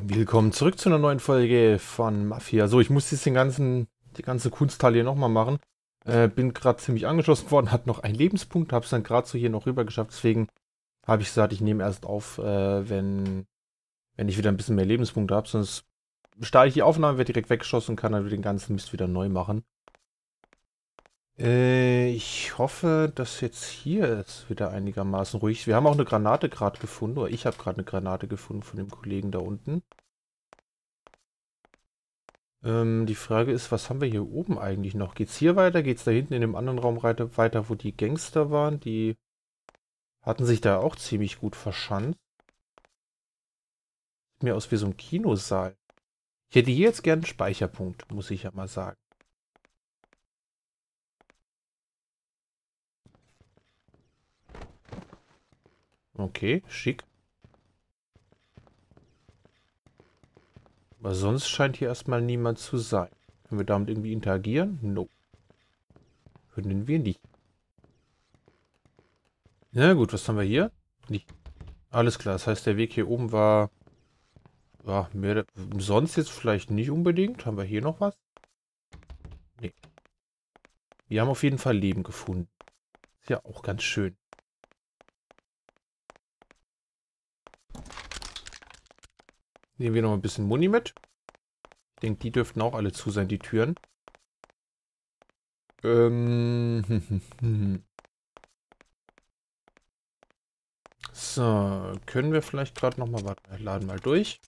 Willkommen zurück zu einer neuen Folge von Mafia. So, ich muss jetzt den ganzen, die ganze Kunsthalle hier nochmal machen. Äh, bin gerade ziemlich angeschossen worden, hat noch einen Lebenspunkt, habe es dann gerade so hier noch rüber geschafft. Deswegen habe ich gesagt, ich nehme erst auf, äh, wenn, wenn ich wieder ein bisschen mehr Lebenspunkte habe. Sonst starte ich die Aufnahme, werde direkt weggeschossen und kann dann den ganzen Mist wieder neu machen. Äh, ich hoffe, dass jetzt hier ist wieder einigermaßen ruhig. Wir haben auch eine Granate gerade gefunden, oder ich habe gerade eine Granate gefunden von dem Kollegen da unten. Ähm, die Frage ist, was haben wir hier oben eigentlich noch? Geht's hier weiter? Geht's da hinten in dem anderen Raum weiter, wo die Gangster waren? Die hatten sich da auch ziemlich gut verschanzt. Sieht mir aus wie so ein Kinosaal. Ich hätte hier jetzt gern einen Speicherpunkt, muss ich ja mal sagen. Okay, schick. Aber sonst scheint hier erstmal niemand zu sein. Können wir damit irgendwie interagieren? No. Können wir nicht. Na gut, was haben wir hier? Nicht. Alles klar, das heißt, der Weg hier oben war... Ja, mehr... Sonst jetzt vielleicht nicht unbedingt. Haben wir hier noch was? Nee. Wir haben auf jeden Fall Leben gefunden. Ist ja auch ganz schön. Nehmen wir noch ein bisschen Muni mit. Ich denke, die dürften auch alle zu sein, die Türen. Ähm. So, können wir vielleicht gerade noch mal, warte, laden mal durch.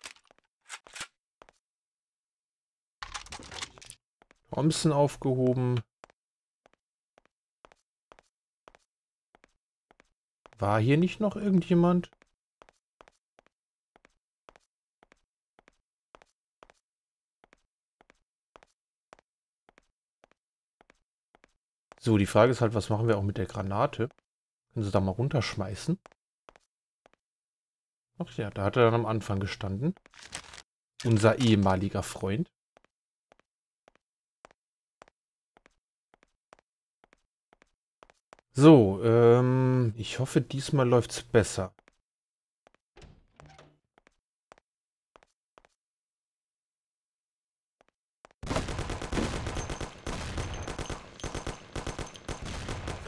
Thompson aufgehoben. War hier nicht noch irgendjemand? So, die Frage ist halt, was machen wir auch mit der Granate? Können Sie da mal runterschmeißen? Ach ja, da hat er dann am Anfang gestanden. Unser ehemaliger Freund. So, ähm, ich hoffe, diesmal läuft es besser.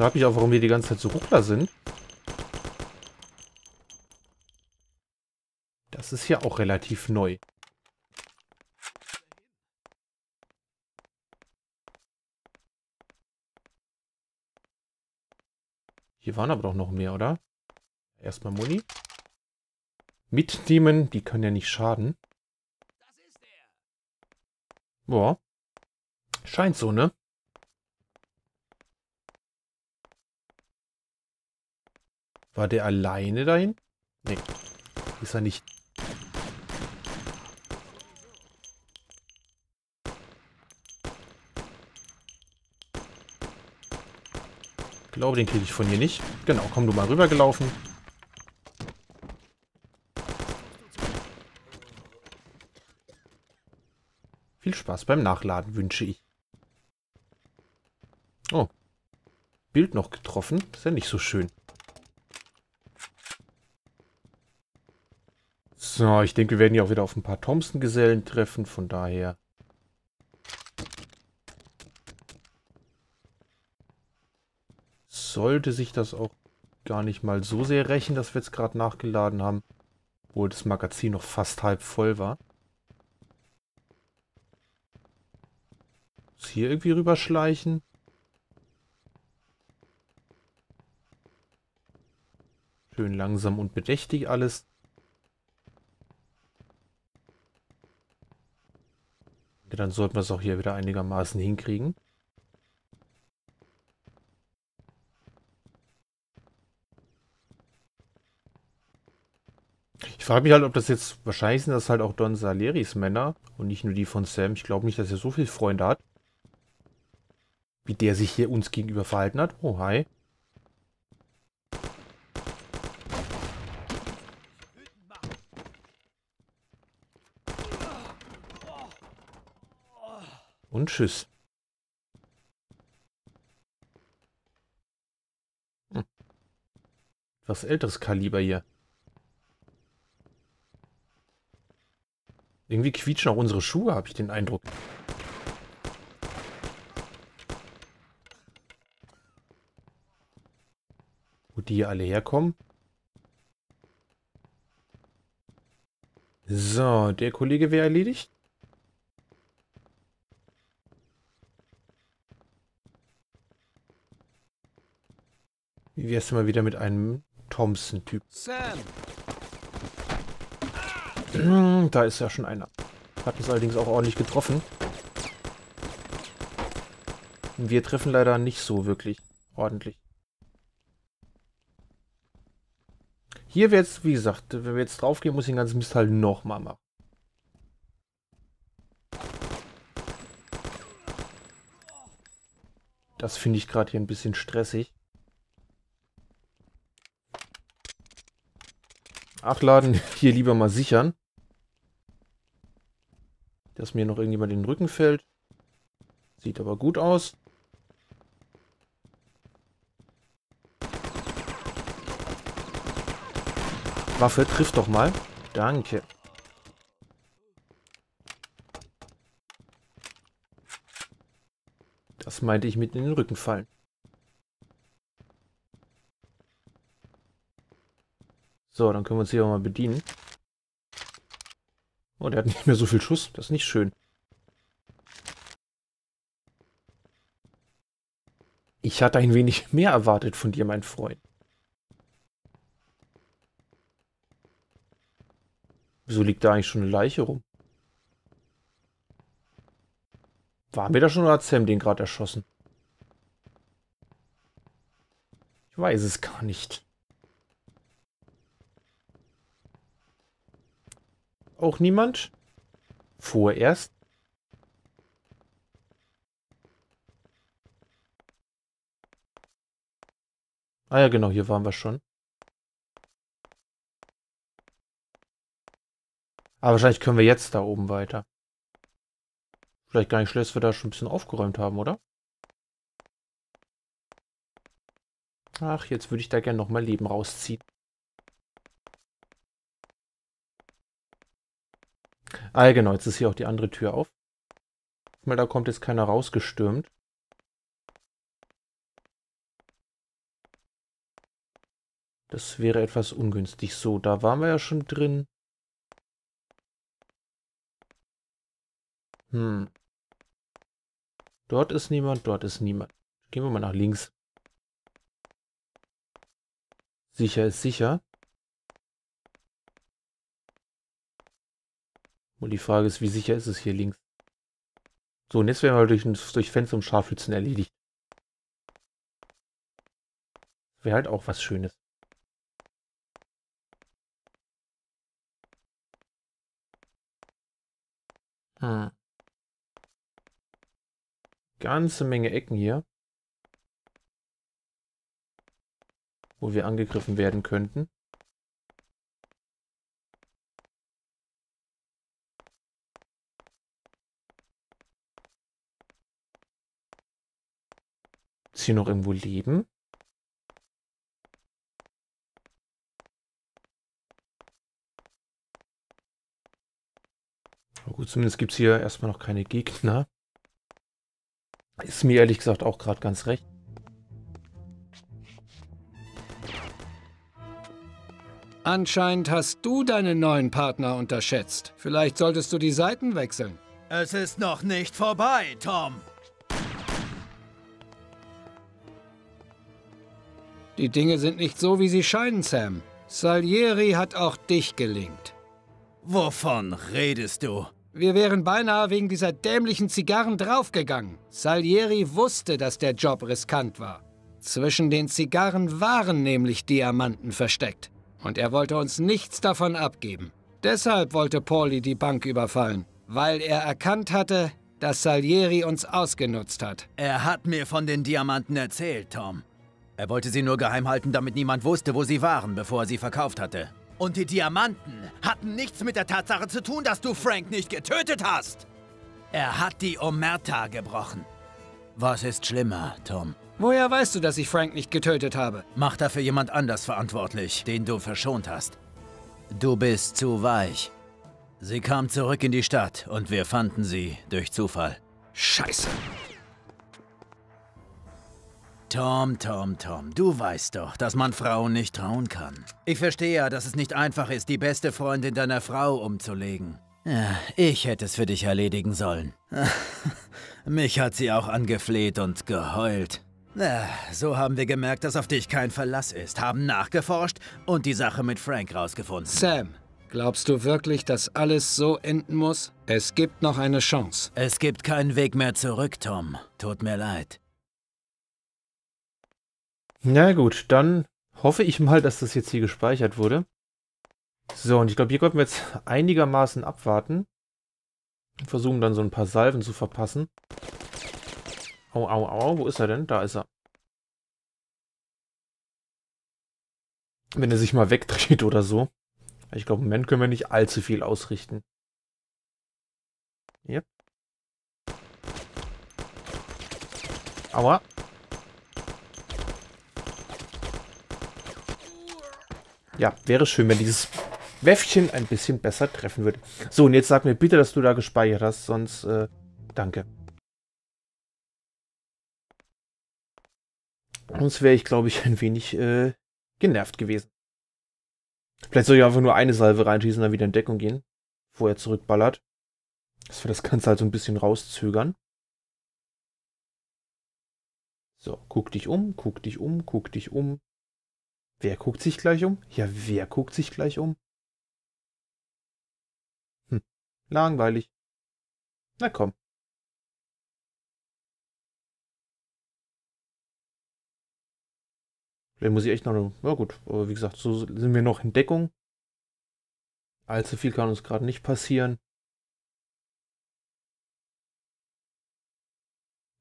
Frage mich auch, warum wir die ganze Zeit so Ruckler sind. Das ist ja auch relativ neu. Hier waren aber doch noch mehr, oder? Erstmal Muni. Mitnehmen, die können ja nicht schaden. Boah. Scheint so, ne? War der alleine dahin? Nee. Ist er nicht. Ich glaube, den kriege ich von hier nicht. Genau, komm du mal rübergelaufen. Viel Spaß beim Nachladen wünsche ich. Oh. Bild noch getroffen. Ist ja nicht so schön. So, ich denke, wir werden ja auch wieder auf ein paar Thompson-Gesellen treffen, von daher... Sollte sich das auch gar nicht mal so sehr rächen, dass wir jetzt gerade nachgeladen haben. Obwohl das Magazin noch fast halb voll war. Muss hier irgendwie rüberschleichen. Schön langsam und bedächtig alles. Ja, dann sollten wir es auch hier wieder einigermaßen hinkriegen. Ich frage mich halt, ob das jetzt, wahrscheinlich sind das halt auch Don Saleris Männer und nicht nur die von Sam. Ich glaube nicht, dass er so viele Freunde hat. Wie der sich hier uns gegenüber verhalten hat. Oh, hi. Tschüss. Hm. Was älteres Kaliber hier. Irgendwie quietschen auch unsere Schuhe, habe ich den Eindruck. Wo die hier alle herkommen. So, der Kollege wäre erledigt. Wie wär's denn mal wieder mit einem Thompson-Typ? Sam! Da ist ja schon einer. Hat uns allerdings auch ordentlich getroffen. Wir treffen leider nicht so wirklich ordentlich. Hier wäre jetzt, wie gesagt, wenn wir jetzt draufgehen, muss ich den ganzen Mist halt nochmal machen. Das finde ich gerade hier ein bisschen stressig. Achladen, hier lieber mal sichern. Dass mir noch irgendjemand in den Rücken fällt. Sieht aber gut aus. Waffe, trifft doch mal. Danke. Das meinte ich mit in den Rücken fallen. So, dann können wir uns hier auch mal bedienen. Oh, der hat nicht mehr so viel Schuss. Das ist nicht schön. Ich hatte ein wenig mehr erwartet von dir, mein Freund. Wieso liegt da eigentlich schon eine Leiche rum? Waren wir da schon oder hat Sam den gerade erschossen? Ich weiß es gar nicht. Auch niemand? Vorerst? Ah ja, genau, hier waren wir schon. Aber wahrscheinlich können wir jetzt da oben weiter. Vielleicht gar nicht schlecht, dass wir da schon ein bisschen aufgeräumt haben, oder? Ach, jetzt würde ich da gerne nochmal Leben rausziehen. Ah, genau, jetzt ist hier auch die andere Tür auf. Mal, da kommt jetzt keiner rausgestürmt. Das wäre etwas ungünstig. So, da waren wir ja schon drin. Hm. Dort ist niemand, dort ist niemand. Gehen wir mal nach links. Sicher ist sicher. Und die Frage ist, wie sicher ist es hier links? So, und jetzt werden wir durch, durch Fenster und Scharfschützen erledigt. Wäre halt auch was Schönes. Hm ganze Menge Ecken hier. Wo wir angegriffen werden könnten. Ist hier noch irgendwo Leben? gut, zumindest gibt es hier erstmal noch keine Gegner. Ist mir ehrlich gesagt auch gerade ganz recht. Anscheinend hast du deinen neuen Partner unterschätzt. Vielleicht solltest du die Seiten wechseln. Es ist noch nicht vorbei, Tom. Die Dinge sind nicht so, wie sie scheinen, Sam. Salieri hat auch dich gelingt. Wovon redest du? Wir wären beinahe wegen dieser dämlichen Zigarren draufgegangen. Salieri wusste, dass der Job riskant war. Zwischen den Zigarren waren nämlich Diamanten versteckt. Und er wollte uns nichts davon abgeben. Deshalb wollte Pauli die Bank überfallen, weil er erkannt hatte, dass Salieri uns ausgenutzt hat. Er hat mir von den Diamanten erzählt, Tom. Er wollte sie nur geheim halten, damit niemand wusste, wo sie waren, bevor er sie verkauft hatte. Und die Diamanten hatten nichts mit der Tatsache zu tun, dass du Frank nicht getötet hast. Er hat die Omerta gebrochen. Was ist schlimmer, Tom? Woher weißt du, dass ich Frank nicht getötet habe? Mach dafür jemand anders verantwortlich, den du verschont hast. Du bist zu weich. Sie kam zurück in die Stadt und wir fanden sie durch Zufall. Scheiße. Tom, Tom, Tom, du weißt doch, dass man Frauen nicht trauen kann. Ich verstehe ja, dass es nicht einfach ist, die beste Freundin deiner Frau umzulegen. Ja, ich hätte es für dich erledigen sollen. Mich hat sie auch angefleht und geheult. Ja, so haben wir gemerkt, dass auf dich kein Verlass ist, haben nachgeforscht und die Sache mit Frank rausgefunden. Sam, glaubst du wirklich, dass alles so enden muss? Es gibt noch eine Chance. Es gibt keinen Weg mehr zurück, Tom. Tut mir leid. Na gut, dann hoffe ich mal, dass das jetzt hier gespeichert wurde. So, und ich glaube, hier konnten wir jetzt einigermaßen abwarten. Versuchen dann so ein paar Salven zu verpassen. Au, au, au, wo ist er denn? Da ist er. Wenn er sich mal wegdreht oder so. Ich glaube, im Moment können wir nicht allzu viel ausrichten. Yep. Aua. Ja, wäre schön, wenn dieses Wäffchen ein bisschen besser treffen würde. So, und jetzt sag mir bitte, dass du da gespeichert hast, sonst äh, danke. Sonst wäre ich, glaube ich, ein wenig äh, genervt gewesen. Vielleicht soll ich einfach nur eine Salve reinschießen und dann wieder in Deckung gehen, bevor er zurückballert. Dass wir das Ganze halt so ein bisschen rauszögern. So, guck dich um, guck dich um, guck dich um. Wer guckt sich gleich um? Ja, wer guckt sich gleich um? Hm, langweilig. Na komm. Vielleicht muss ich echt noch... Ja gut, aber wie gesagt, so sind wir noch in Deckung. Allzu viel kann uns gerade nicht passieren.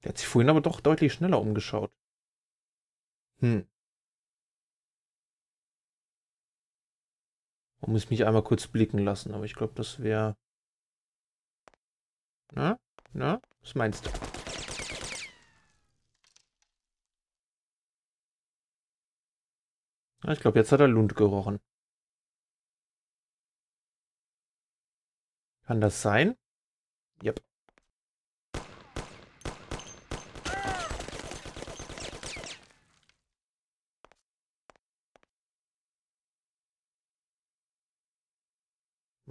Der hat sich vorhin aber doch deutlich schneller umgeschaut. Hm. Man muss mich einmal kurz blicken lassen, aber ich glaube, das wäre... Na? Na? Was meinst du? ich glaube, jetzt hat er Lund gerochen. Kann das sein? Yep.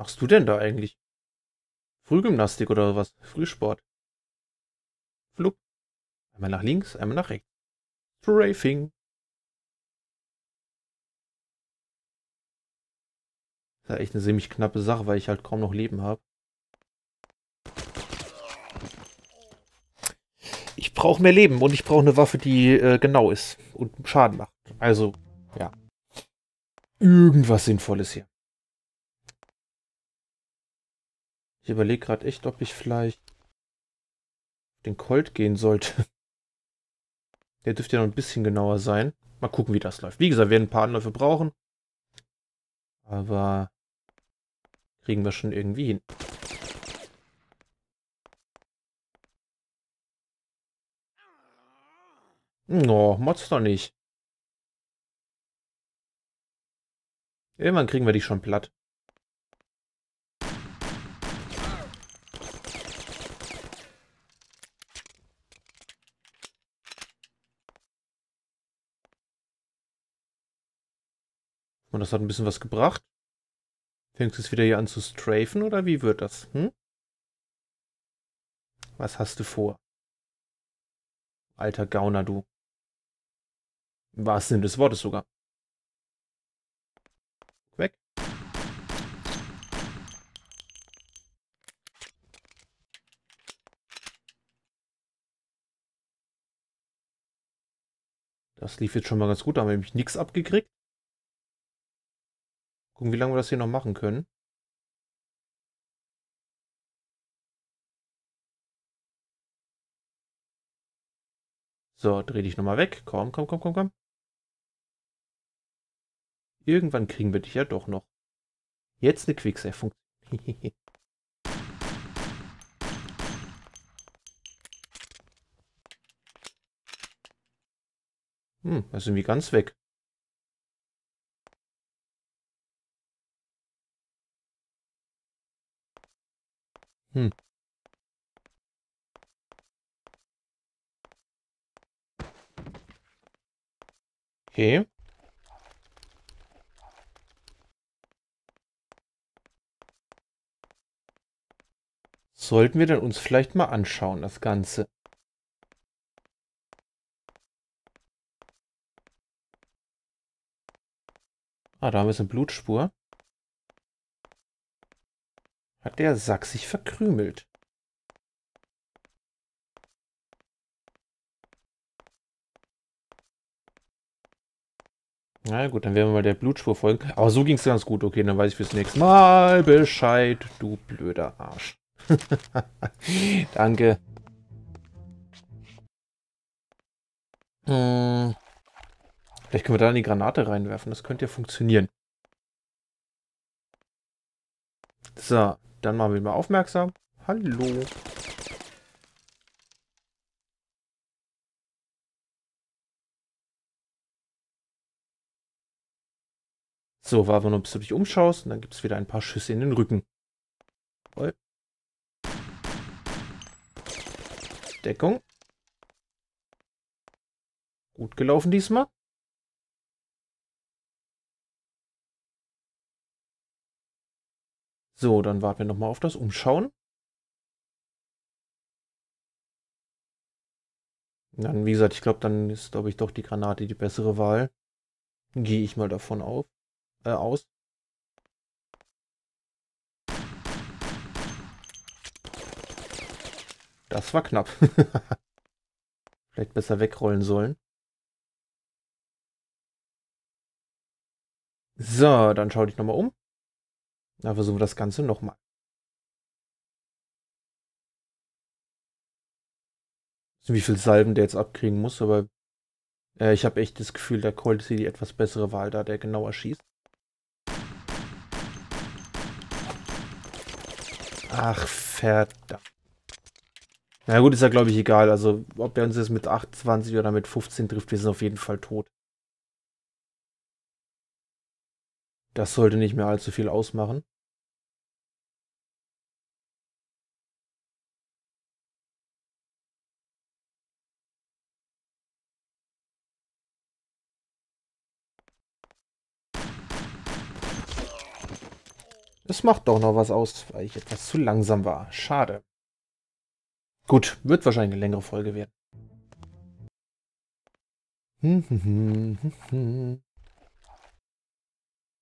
Machst du denn da eigentlich? Frühgymnastik oder was? Frühsport? Flup. Einmal nach links, einmal nach rechts. Strafing. Das ist echt eine ziemlich knappe Sache, weil ich halt kaum noch Leben habe. Ich brauche mehr Leben und ich brauche eine Waffe, die äh, genau ist und Schaden macht. Also, ja. Irgendwas Sinnvolles hier. Ich überlege gerade echt, ob ich vielleicht den Colt gehen sollte. Der dürfte ja noch ein bisschen genauer sein. Mal gucken, wie das läuft. Wie gesagt, wir werden ein paar Anläufe brauchen. Aber kriegen wir schon irgendwie hin. Oh, Mods doch nicht. Irgendwann kriegen wir die schon platt. Und das hat ein bisschen was gebracht. Fängst du es wieder hier an zu strafen oder wie wird das? Hm? Was hast du vor? Alter Gauner, du. Im wahrsten des Wortes sogar. Weg. Das lief jetzt schon mal ganz gut, da haben wir nämlich nichts abgekriegt. Gucken, wie lange wir das hier noch machen können. So, dreh dich nochmal weg. Komm, komm, komm, komm, komm. Irgendwann kriegen wir dich ja doch noch. Jetzt eine Quicksave-Funktion. hm, da sind wir ganz weg. Hm. Okay. Sollten wir dann uns vielleicht mal anschauen, das Ganze. Ah, da haben wir so eine Blutspur. Hat der Sack sich verkrümelt. Na gut, dann werden wir mal der Blutspur folgen. Aber so ging es ganz gut. Okay, dann weiß ich fürs nächste Mal Bescheid, du blöder Arsch. Danke. Hm. Vielleicht können wir da in die Granate reinwerfen. Das könnte ja funktionieren. So, dann machen wir mal aufmerksam. Hallo. So, war nur, bis du dich umschaust und dann gibt es wieder ein paar Schüsse in den Rücken. Voll. Deckung. Gut gelaufen diesmal. So, dann warten wir nochmal auf das Umschauen. Dann, wie gesagt, ich glaube, dann ist, glaube ich, doch die Granate die bessere Wahl. Gehe ich mal davon auf, äh, aus. Das war knapp. Vielleicht besser wegrollen sollen. So, dann schau dich nochmal um. Na, versuchen wir das Ganze nochmal. Wie viel Salben der jetzt abkriegen muss, aber äh, ich habe echt das Gefühl, der Colt ist die etwas bessere Wahl, da der genauer schießt. Ach, verdammt. Na gut, ist ja glaube ich egal. Also, ob der uns jetzt mit 28 oder mit 15 trifft, wir sind auf jeden Fall tot. Das sollte nicht mehr allzu viel ausmachen. Es macht doch noch was aus, weil ich etwas zu langsam war. Schade. Gut, wird wahrscheinlich eine längere Folge werden.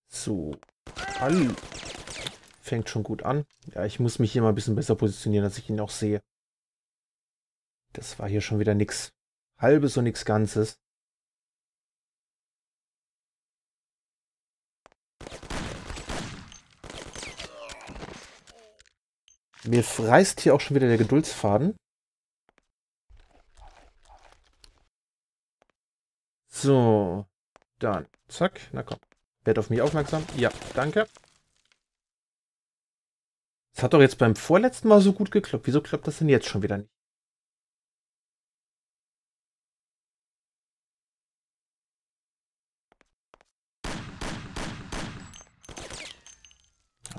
So. Hallo. Fängt schon gut an. Ja, ich muss mich hier mal ein bisschen besser positionieren, dass ich ihn auch sehe. Das war hier schon wieder nix Halbes und nix Ganzes. Mir reißt hier auch schon wieder der Geduldsfaden. So, dann, zack, na komm. Werd auf mich aufmerksam. Ja, danke. Das hat doch jetzt beim vorletzten Mal so gut geklappt. Wieso klappt das denn jetzt schon wieder nicht?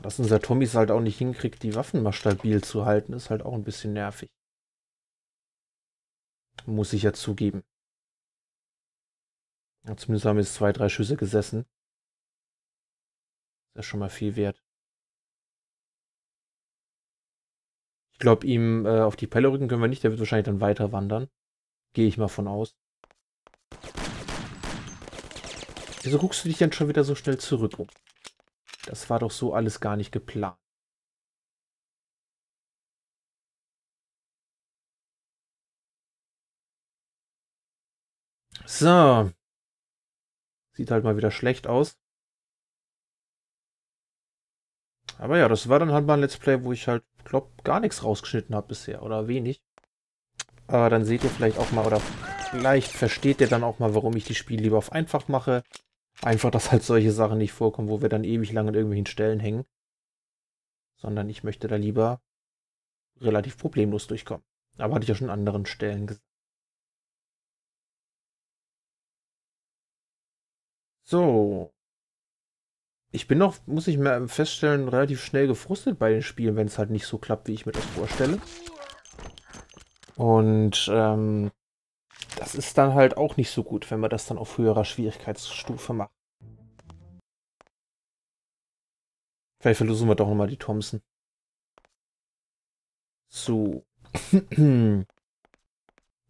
Dass unser Tommy es halt auch nicht hinkriegt, die Waffen mal stabil zu halten, ist halt auch ein bisschen nervig. Muss ich ja zugeben. Zumindest haben wir jetzt zwei, drei Schüsse gesessen. Ist ja schon mal viel wert. Ich glaube, ihm äh, auf die Pelle rücken können wir nicht. Der wird wahrscheinlich dann weiter wandern. Gehe ich mal von aus. Wieso guckst du dich denn schon wieder so schnell zurück um? Das war doch so alles gar nicht geplant. So. Sieht halt mal wieder schlecht aus. Aber ja, das war dann halt mal ein Let's Play, wo ich halt, glaub, gar nichts rausgeschnitten habe bisher. Oder wenig. Aber dann seht ihr vielleicht auch mal, oder vielleicht versteht ihr dann auch mal, warum ich die Spiele lieber auf einfach mache. Einfach, dass halt solche Sachen nicht vorkommen, wo wir dann ewig lang an irgendwelchen Stellen hängen. Sondern ich möchte da lieber relativ problemlos durchkommen. Aber hatte ich ja schon an anderen Stellen gesagt. So. Ich bin noch, muss ich mir feststellen, relativ schnell gefrustet bei den Spielen, wenn es halt nicht so klappt, wie ich mir das vorstelle. Und ähm, das ist dann halt auch nicht so gut, wenn man das dann auf höherer Schwierigkeitsstufe macht. Vielleicht verlosen wir doch nochmal die Thompson. So.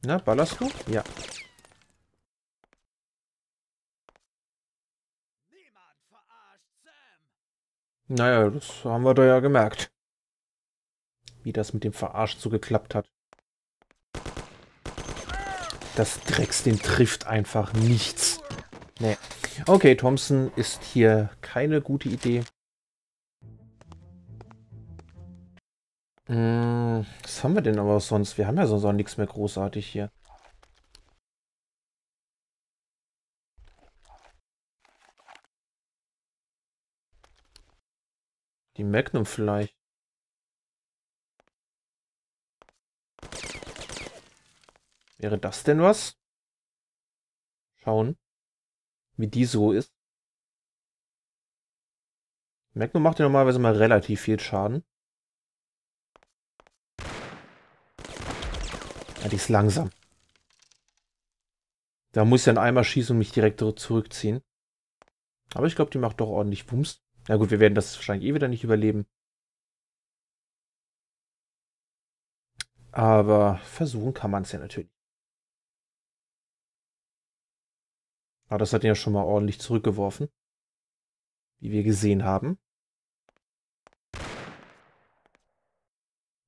Na, ballerst du? Ja. Naja, das haben wir da ja gemerkt. Wie das mit dem Verarschen so geklappt hat. Das Drecks, den trifft einfach nichts. Nee. Okay, Thompson ist hier keine gute Idee. Hm, was haben wir denn aber sonst? Wir haben ja sonst auch nichts mehr großartig hier. Die Magnum vielleicht. Wäre das denn was? Schauen, wie die so ist. Magnum macht ja normalerweise mal relativ viel Schaden. Ja, die ist langsam. Da muss ich dann einmal schießen und mich direkt zurückziehen. Aber ich glaube, die macht doch ordentlich Wumms. Na gut, wir werden das wahrscheinlich eh wieder nicht überleben. Aber versuchen kann man es ja natürlich. Aber das hat ihn ja schon mal ordentlich zurückgeworfen. Wie wir gesehen haben.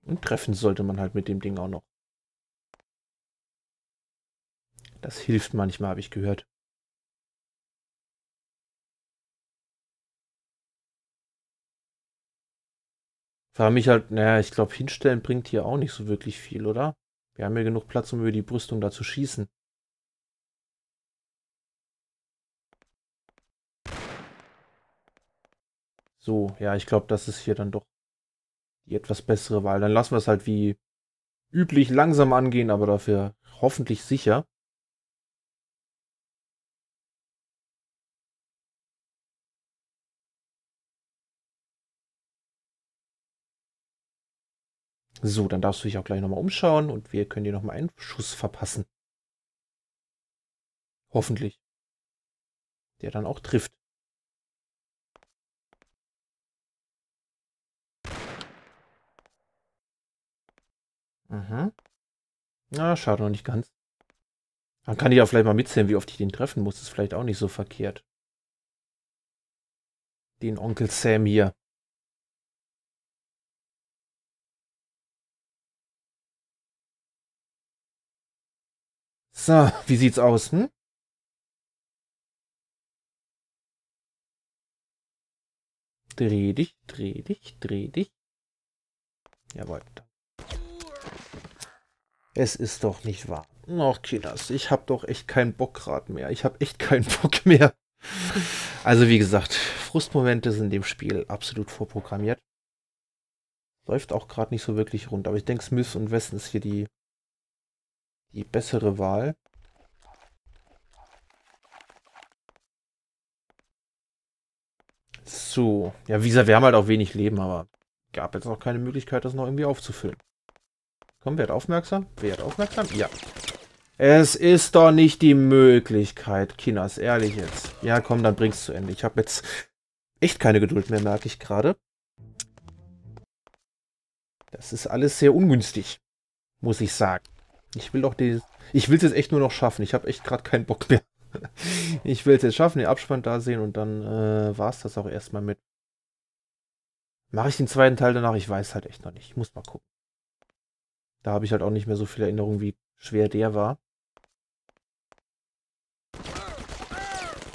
Und treffen sollte man halt mit dem Ding auch noch. Das hilft manchmal, habe ich gehört. Frage mich halt, naja, ich glaube, hinstellen bringt hier auch nicht so wirklich viel, oder? Wir haben ja genug Platz, um über die Brüstung da zu schießen. So, ja, ich glaube, das ist hier dann doch die etwas bessere Wahl. Dann lassen wir es halt wie üblich langsam angehen, aber dafür hoffentlich sicher. So, dann darfst du dich auch gleich nochmal umschauen und wir können dir nochmal einen Schuss verpassen. Hoffentlich. Der dann auch trifft. Mhm. Na, schade noch nicht ganz. Dann kann ich ja vielleicht mal mitzählen, wie oft ich den treffen muss. Ist vielleicht auch nicht so verkehrt. Den Onkel Sam hier. So, wie sieht's aus, hm? Dreh dich, dreh dich, dreh dich. Jawohl. Es ist doch nicht wahr. Ach, Kinas, ich hab doch echt keinen Bock gerade mehr. Ich hab echt keinen Bock mehr. Also wie gesagt, Frustmomente sind dem Spiel absolut vorprogrammiert. Läuft auch gerade nicht so wirklich rund. Aber ich denke, Smith und Westen ist hier die die bessere Wahl. So, ja, wie gesagt, wir haben halt auch wenig Leben, aber gab jetzt auch keine Möglichkeit, das noch irgendwie aufzufüllen. Komm, wer hat aufmerksam? Wer hat aufmerksam? Ja. Es ist doch nicht die Möglichkeit, Kinas, ehrlich jetzt. Ja, komm, dann bring's zu Ende. Ich habe jetzt echt keine Geduld mehr, merke ich gerade. Das ist alles sehr ungünstig, muss ich sagen. Ich will doch die. Ich will es jetzt echt nur noch schaffen. Ich habe echt gerade keinen Bock mehr. ich will es jetzt schaffen, den Abspann da sehen und dann äh, war es das auch erstmal mit. Mache ich den zweiten Teil danach? Ich weiß halt echt noch nicht. Ich muss mal gucken. Da habe ich halt auch nicht mehr so viel Erinnerung, wie schwer der war.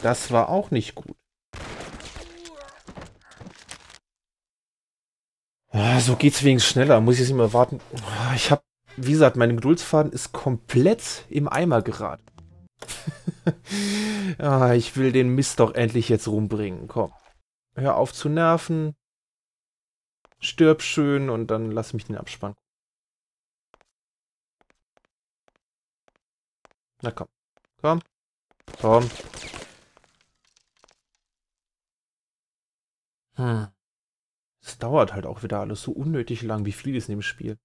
Das war auch nicht gut. Ah, so geht's wenigstens schneller. Muss ich jetzt nicht mehr warten. Ah, ich habe wie gesagt, mein Geduldsfaden ist komplett im Eimer geraten. ah, ich will den Mist doch endlich jetzt rumbringen. Komm. Hör auf zu nerven. Stirb schön und dann lass mich den abspannen. Na komm. Komm. Komm. Hm. Es dauert halt auch wieder alles so unnötig lang, wie viel ist in dem Spiel.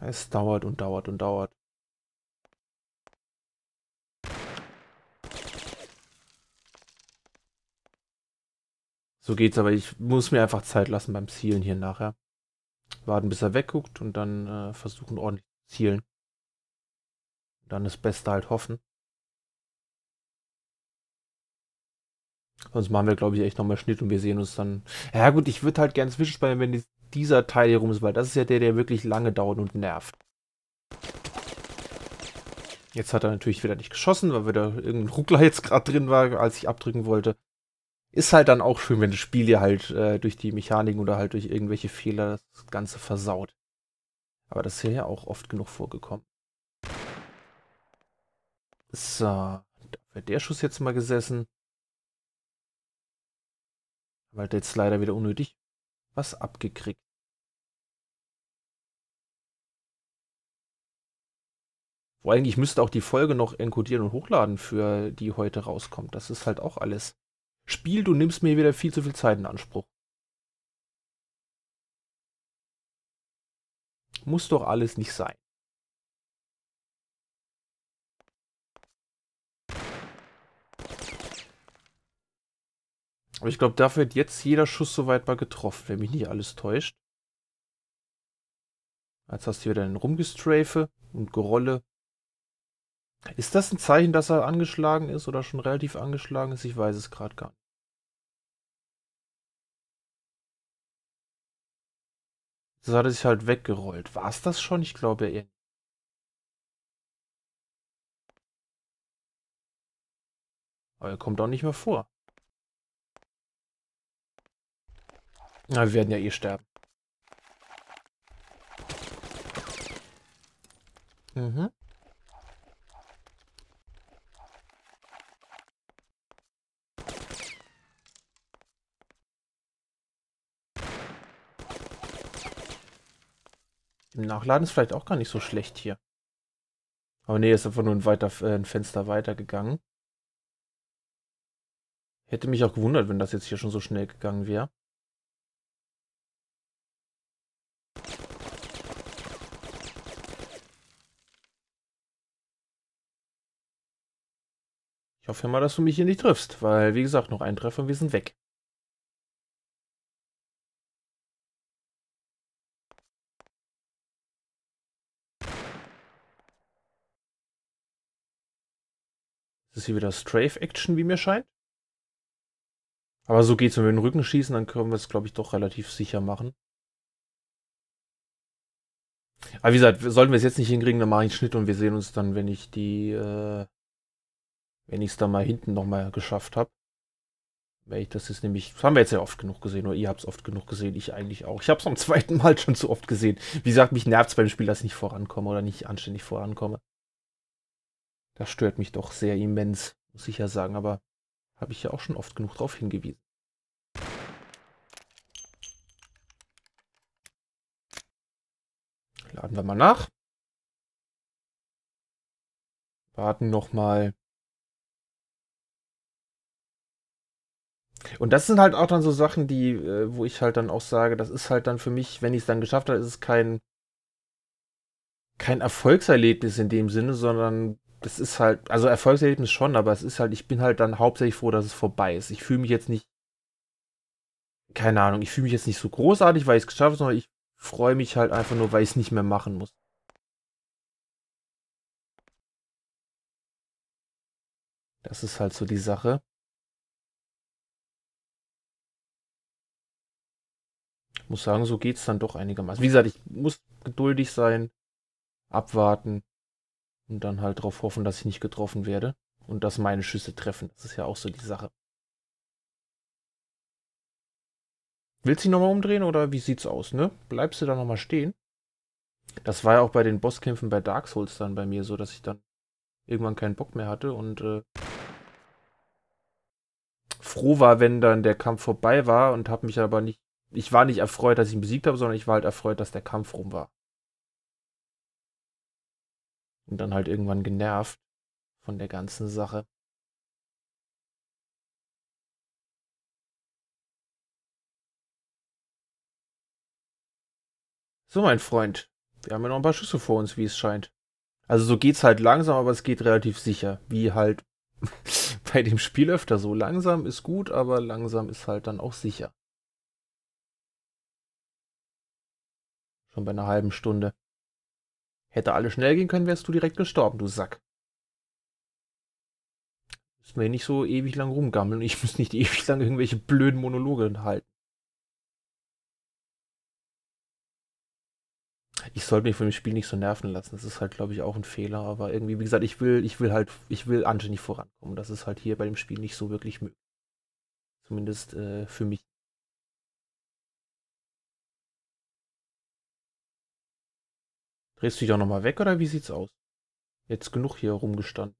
Es dauert und dauert und dauert. So geht's, aber ich muss mir einfach Zeit lassen beim Zielen hier nachher. Warten, bis er wegguckt und dann äh, versuchen ordentlich zu zielen. dann das Beste halt hoffen. Sonst machen wir, glaube ich, echt nochmal Schnitt und wir sehen uns dann. Ja gut, ich würde halt gern zwischenspeichern, wenn dieser Teil hier rum ist, weil das ist ja der, der wirklich lange dauert und nervt. Jetzt hat er natürlich wieder nicht geschossen, weil wieder irgendein Ruckler jetzt gerade drin war, als ich abdrücken wollte. Ist halt dann auch schön, wenn das Spiel ja halt äh, durch die Mechaniken oder halt durch irgendwelche Fehler das Ganze versaut. Aber das ist ja auch oft genug vorgekommen. So, da wird der Schuss jetzt mal gesessen. Weil jetzt leider wieder unnötig was abgekriegt. Vor allem, ich müsste auch die Folge noch encodieren und hochladen, für die heute rauskommt. Das ist halt auch alles. Spiel, du nimmst mir wieder viel zu viel Zeit in Anspruch. Muss doch alles nicht sein. Aber ich glaube, dafür wird jetzt jeder Schuss soweit mal getroffen, wenn mich nicht alles täuscht. Jetzt hast du wieder einen Rumgestrafe und Gerolle. Ist das ein Zeichen, dass er angeschlagen ist oder schon relativ angeschlagen ist? Ich weiß es gerade gar nicht. Das hat er sich halt weggerollt. War es das schon? Ich glaube eher nicht. Aber er kommt auch nicht mehr vor. Na, wir werden ja eh sterben. Mhm. Im Nachladen ist vielleicht auch gar nicht so schlecht hier. Aber nee, ist einfach nur ein, weiter, äh, ein Fenster weitergegangen. Hätte mich auch gewundert, wenn das jetzt hier schon so schnell gegangen wäre. Ich hoffe mal, dass du mich hier nicht triffst, weil, wie gesagt, noch ein Treffer und wir sind weg. Das ist hier wieder Strafe-Action, wie mir scheint. Aber so geht's, wenn wir den Rücken schießen, dann können wir es, glaube ich, doch relativ sicher machen. Aber wie gesagt, sollten wir es jetzt nicht hinkriegen, dann mache ich einen Schnitt und wir sehen uns dann, wenn ich die äh, wenn ich es dann mal hinten nochmal geschafft habe. Das ist nämlich, das haben wir jetzt ja oft genug gesehen, oder ihr habt es oft genug gesehen, ich eigentlich auch. Ich habe es am zweiten Mal schon zu oft gesehen. Wie gesagt, mich nervt es beim Spiel, dass ich nicht vorankomme oder nicht anständig vorankomme. Das stört mich doch sehr immens, muss ich ja sagen, aber habe ich ja auch schon oft genug darauf hingewiesen. Laden wir mal nach. Warten nochmal Und das sind halt auch dann so Sachen, die, äh, wo ich halt dann auch sage, das ist halt dann für mich, wenn ich es dann geschafft habe, ist es kein, kein Erfolgserlebnis in dem Sinne, sondern das ist halt, also Erfolgserlebnis schon, aber es ist halt, ich bin halt dann hauptsächlich froh, dass es vorbei ist. Ich fühle mich jetzt nicht, keine Ahnung, ich fühle mich jetzt nicht so großartig, weil ich es geschafft habe, sondern ich freue mich halt einfach nur, weil ich es nicht mehr machen muss. Das ist halt so die Sache. Muss sagen, so geht es dann doch einigermaßen. Wie gesagt, ich muss geduldig sein, abwarten und dann halt darauf hoffen, dass ich nicht getroffen werde und dass meine Schüsse treffen. Das ist ja auch so die Sache. Willst du dich nochmal umdrehen oder wie sieht's aus, ne? Bleibst du da nochmal stehen? Das war ja auch bei den Bosskämpfen bei Dark Souls dann bei mir so, dass ich dann irgendwann keinen Bock mehr hatte und äh, froh war, wenn dann der Kampf vorbei war und habe mich aber nicht ich war nicht erfreut, dass ich ihn besiegt habe, sondern ich war halt erfreut, dass der Kampf rum war. Und dann halt irgendwann genervt von der ganzen Sache. So, mein Freund, wir haben ja noch ein paar Schüsse vor uns, wie es scheint. Also so geht's halt langsam, aber es geht relativ sicher. Wie halt bei dem Spiel öfter so. Langsam ist gut, aber langsam ist halt dann auch sicher. Schon bei einer halben Stunde. Hätte alles schnell gehen können, wärst du direkt gestorben, du Sack. Müssen wir nicht so ewig lang rumgammeln. Ich muss nicht ewig lang irgendwelche blöden Monologe halten. ich sollte mich von dem Spiel nicht so nerven lassen. Das ist halt, glaube ich, auch ein Fehler. Aber irgendwie, wie gesagt, ich will, ich will halt, ich will anständig vorankommen. Das ist halt hier bei dem Spiel nicht so wirklich möglich. Zumindest äh, für mich. Drehst du dich auch nochmal weg oder wie sieht's aus? Jetzt genug hier rumgestanden.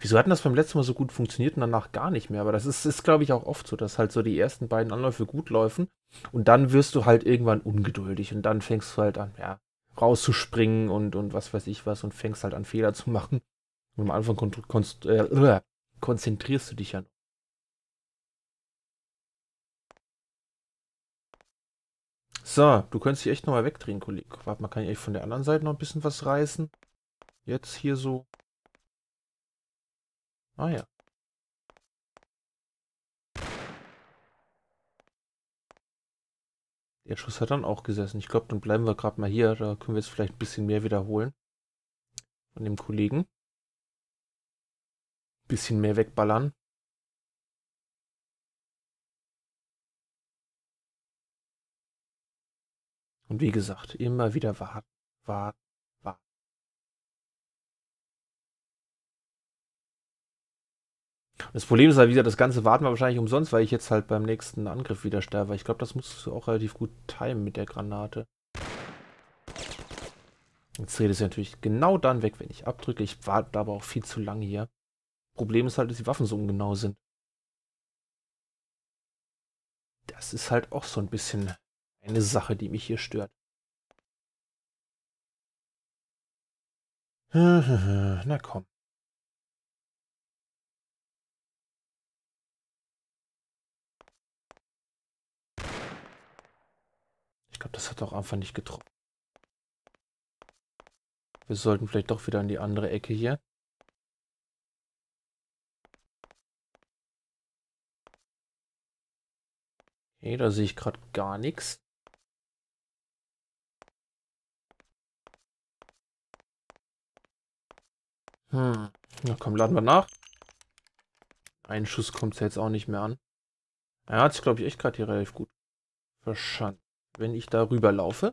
Wieso hatten das beim letzten Mal so gut funktioniert und danach gar nicht mehr? Aber das ist, ist glaube ich, auch oft so, dass halt so die ersten beiden Anläufe gut laufen und dann wirst du halt irgendwann ungeduldig und dann fängst du halt an, ja, rauszuspringen und, und was weiß ich was und fängst halt an Fehler zu machen. Und am Anfang kon äh, konzentrierst du dich ja noch. So, du könntest dich echt nochmal wegdrehen, Kollege. Warte mal, kann ich von der anderen Seite noch ein bisschen was reißen? Jetzt hier so. Ah ja. Der Schuss hat dann auch gesessen. Ich glaube, dann bleiben wir gerade mal hier. Da können wir jetzt vielleicht ein bisschen mehr wiederholen. Von dem Kollegen. Bisschen mehr wegballern. Und wie gesagt, immer wieder warten, warten, Das Problem ist halt wieder, das Ganze warten wir wahrscheinlich umsonst, weil ich jetzt halt beim nächsten Angriff wieder sterbe. Ich glaube, das musst du auch relativ gut timen mit der Granate. Jetzt dreht es natürlich genau dann weg, wenn ich abdrücke. Ich warte aber auch viel zu lange hier. Problem ist halt, dass die Waffen so ungenau sind. Das ist halt auch so ein bisschen eine Sache, die mich hier stört. Na komm. Ich glaube, das hat auch einfach nicht getroffen. Wir sollten vielleicht doch wieder in die andere Ecke hier. Okay, da sehe ich gerade gar nichts. Hm. Na komm, laden wir nach. Ein Schuss kommt es jetzt auch nicht mehr an. Er hat sich, glaube ich, echt gerade hier relativ gut verstanden wenn ich da rüber laufe.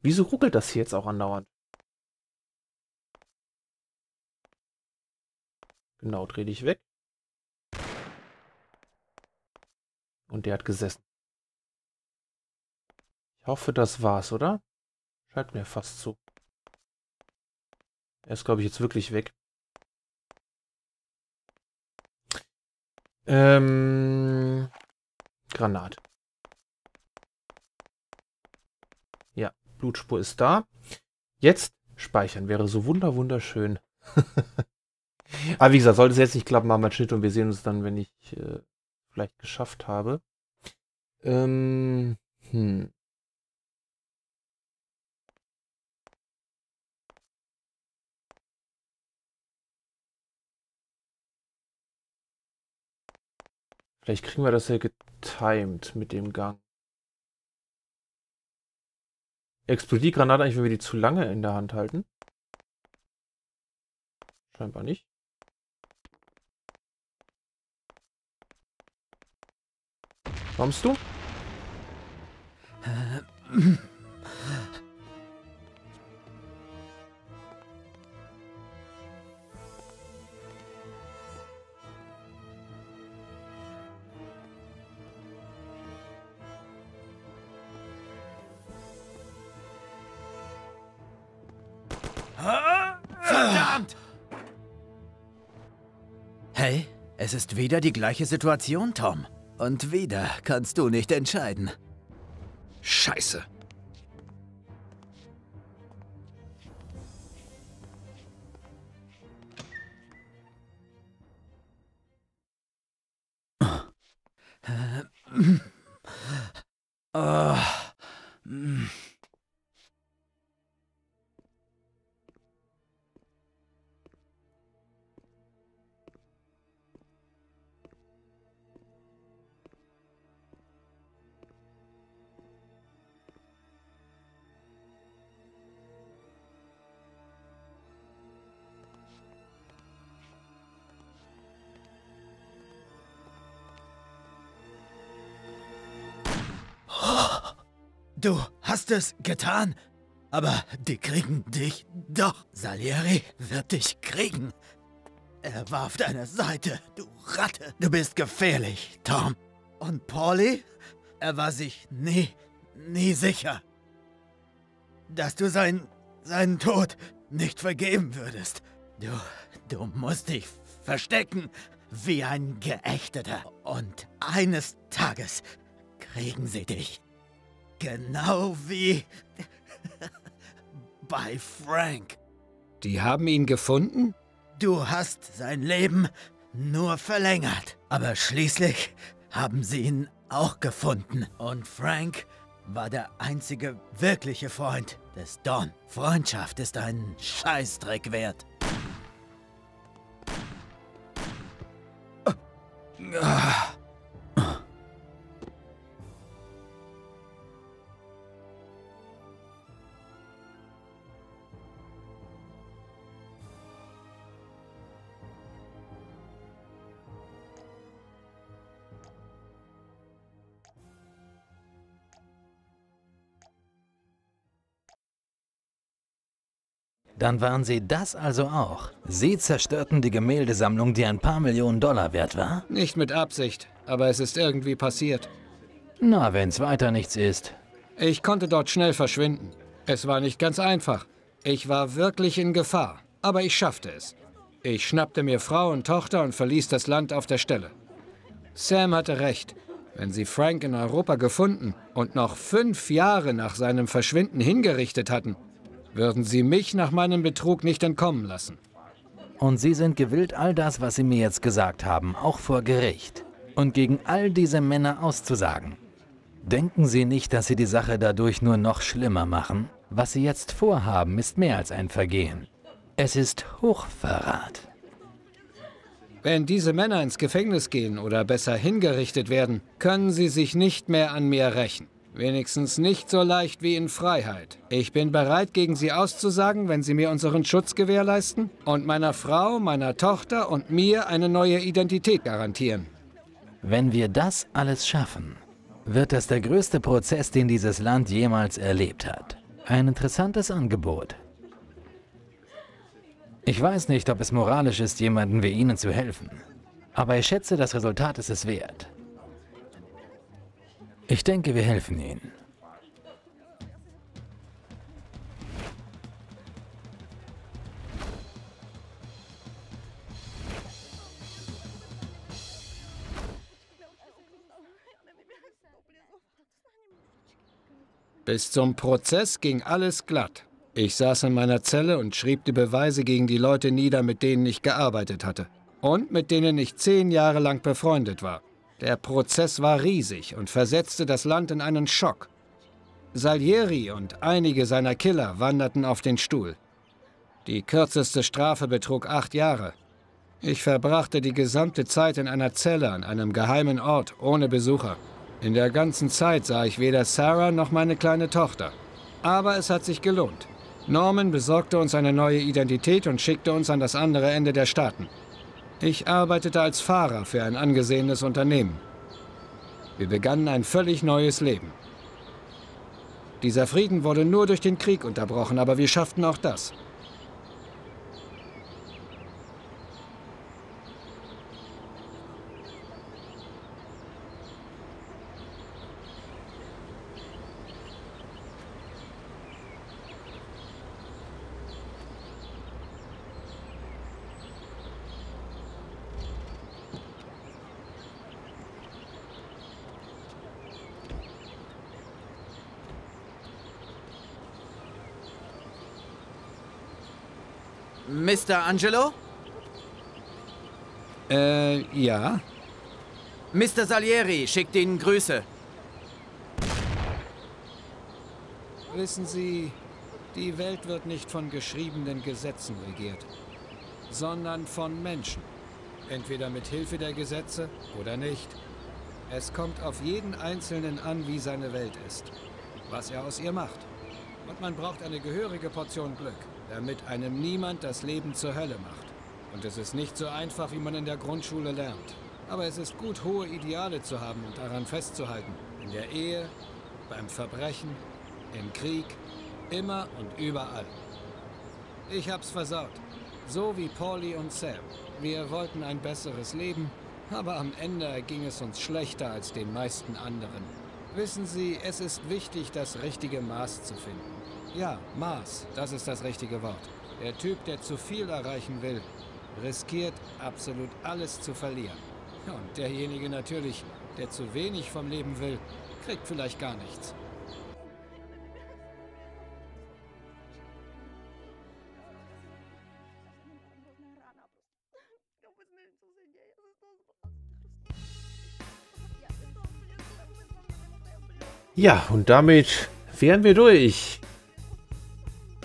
Wieso ruckelt das hier jetzt auch andauernd? Genau, dreh dich weg. Und der hat gesessen. Ich hoffe, das war's, oder? Scheint mir fast so. Er ist, glaube ich, jetzt wirklich weg. Ähm, Granat. Blutspur ist da. Jetzt speichern wäre so wunder wunderschön. Aber wie gesagt, sollte es jetzt nicht klappen, machen wir einen Schnitt und wir sehen uns dann, wenn ich äh, vielleicht geschafft habe. Ähm, hm. Vielleicht kriegen wir das ja getimed mit dem Gang. Explodiert die Granate eigentlich, wenn wir die zu lange in der Hand halten? Scheinbar nicht. Kommst du? es ist wieder die gleiche Situation, Tom. Und wieder kannst du nicht entscheiden. Scheiße. Du hast es getan, aber die kriegen dich doch. Salieri wird dich kriegen. Er war auf deiner Seite, du Ratte. Du bist gefährlich, Tom. Und Pauli? Er war sich nie, nie sicher, dass du sein, seinen Tod nicht vergeben würdest. Du, du musst dich verstecken wie ein Geächteter. Und eines Tages kriegen sie dich. Genau wie bei Frank. Die haben ihn gefunden? Du hast sein Leben nur verlängert. Aber schließlich haben sie ihn auch gefunden. Und Frank war der einzige wirkliche Freund des Don. Freundschaft ist einen Scheißdreck wert. Ah. Dann waren Sie das also auch. Sie zerstörten die Gemäldesammlung, die ein paar Millionen Dollar wert war? Nicht mit Absicht, aber es ist irgendwie passiert. Na, wenn's weiter nichts ist. Ich konnte dort schnell verschwinden. Es war nicht ganz einfach. Ich war wirklich in Gefahr, aber ich schaffte es. Ich schnappte mir Frau und Tochter und verließ das Land auf der Stelle. Sam hatte recht. Wenn sie Frank in Europa gefunden und noch fünf Jahre nach seinem Verschwinden hingerichtet hatten, würden Sie mich nach meinem Betrug nicht entkommen lassen. Und Sie sind gewillt, all das, was Sie mir jetzt gesagt haben, auch vor Gericht und gegen all diese Männer auszusagen. Denken Sie nicht, dass Sie die Sache dadurch nur noch schlimmer machen? Was Sie jetzt vorhaben, ist mehr als ein Vergehen. Es ist Hochverrat. Wenn diese Männer ins Gefängnis gehen oder besser hingerichtet werden, können sie sich nicht mehr an mir rächen. Wenigstens nicht so leicht wie in Freiheit. Ich bin bereit, gegen Sie auszusagen, wenn Sie mir unseren Schutz gewährleisten und meiner Frau, meiner Tochter und mir eine neue Identität garantieren. Wenn wir das alles schaffen, wird das der größte Prozess, den dieses Land jemals erlebt hat. Ein interessantes Angebot. Ich weiß nicht, ob es moralisch ist, jemandem wie Ihnen zu helfen. Aber ich schätze, das Resultat ist es wert. Ich denke, wir helfen Ihnen. Bis zum Prozess ging alles glatt. Ich saß in meiner Zelle und schrieb die Beweise gegen die Leute nieder, mit denen ich gearbeitet hatte. Und mit denen ich zehn Jahre lang befreundet war. Der Prozess war riesig und versetzte das Land in einen Schock. Salieri und einige seiner Killer wanderten auf den Stuhl. Die kürzeste Strafe betrug acht Jahre. Ich verbrachte die gesamte Zeit in einer Zelle an einem geheimen Ort ohne Besucher. In der ganzen Zeit sah ich weder Sarah noch meine kleine Tochter. Aber es hat sich gelohnt. Norman besorgte uns eine neue Identität und schickte uns an das andere Ende der Staaten. Ich arbeitete als Fahrer für ein angesehenes Unternehmen. Wir begannen ein völlig neues Leben. Dieser Frieden wurde nur durch den Krieg unterbrochen, aber wir schafften auch das. Mr. Angelo? Äh, ja? Mr. Salieri schickt Ihnen Grüße. Wissen Sie, die Welt wird nicht von geschriebenen Gesetzen regiert, sondern von Menschen. Entweder mit Hilfe der Gesetze oder nicht. Es kommt auf jeden Einzelnen an, wie seine Welt ist, was er aus ihr macht. Und man braucht eine gehörige Portion Glück damit einem niemand das Leben zur Hölle macht. Und es ist nicht so einfach, wie man in der Grundschule lernt. Aber es ist gut, hohe Ideale zu haben und daran festzuhalten. In der Ehe, beim Verbrechen Im Krieg, immer und überall. Ich hab's versaut. So wie Pauli und Sam. Wir wollten ein besseres Leben, aber am Ende ging es uns schlechter als den meisten anderen. Wissen Sie, es ist wichtig, das richtige Maß zu finden. Ja, Maß, das ist das richtige Wort. Der Typ, der zu viel erreichen will, riskiert absolut alles zu verlieren. Und derjenige natürlich, der zu wenig vom Leben will, kriegt vielleicht gar nichts. Ja, und damit wären wir durch.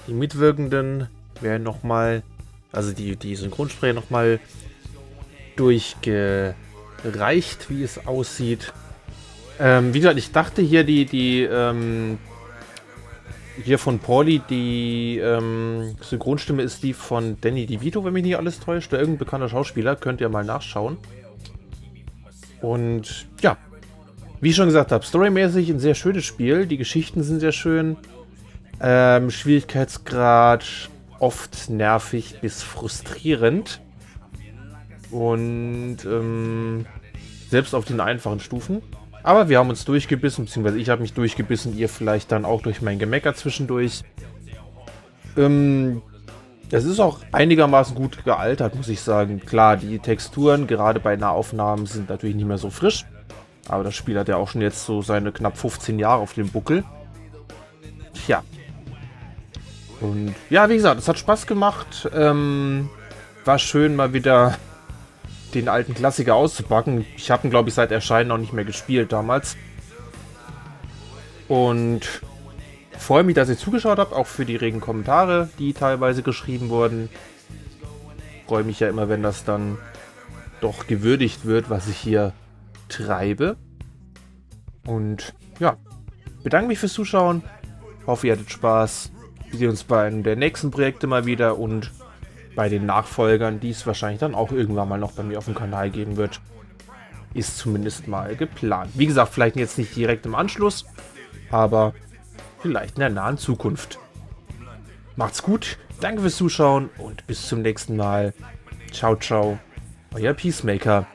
Die Mitwirkenden werden nochmal, also die, die Synchronsprecher nochmal durchgereicht, wie es aussieht. Ähm, wie gesagt, ich dachte hier, die, die, ähm, hier von Pauli, die ähm, Synchronstimme ist die von Danny DeVito, wenn mich nicht alles täuscht. Oder irgendein bekannter Schauspieler, könnt ihr mal nachschauen. Und ja, wie ich schon gesagt habe, storymäßig ein sehr schönes Spiel. Die Geschichten sind sehr schön. Ähm, Schwierigkeitsgrad oft nervig bis frustrierend. Und ähm, selbst auf den einfachen Stufen. Aber wir haben uns durchgebissen, beziehungsweise ich habe mich durchgebissen, ihr vielleicht dann auch durch mein Gemecker zwischendurch. Ähm, es ist auch einigermaßen gut gealtert, muss ich sagen. Klar, die Texturen, gerade bei Nahaufnahmen, sind natürlich nicht mehr so frisch. Aber das Spiel hat ja auch schon jetzt so seine knapp 15 Jahre auf dem Buckel. Tja. Und ja, wie gesagt, es hat Spaß gemacht. Ähm, war schön, mal wieder den alten Klassiker auszupacken. Ich habe ihn, glaube ich, seit Erscheinen noch nicht mehr gespielt damals. Und freue mich, dass ihr zugeschaut habt, auch für die regen Kommentare, die teilweise geschrieben wurden. Freue mich ja immer, wenn das dann doch gewürdigt wird, was ich hier treibe. Und ja, bedanke mich fürs Zuschauen. Hoffe, ihr hattet Spaß. Wir sehen uns bei einem der nächsten Projekte mal wieder und bei den Nachfolgern, die es wahrscheinlich dann auch irgendwann mal noch bei mir auf dem Kanal geben wird. Ist zumindest mal geplant. Wie gesagt, vielleicht jetzt nicht direkt im Anschluss, aber vielleicht in der nahen Zukunft. Macht's gut, danke fürs Zuschauen und bis zum nächsten Mal. Ciao, ciao, euer Peacemaker.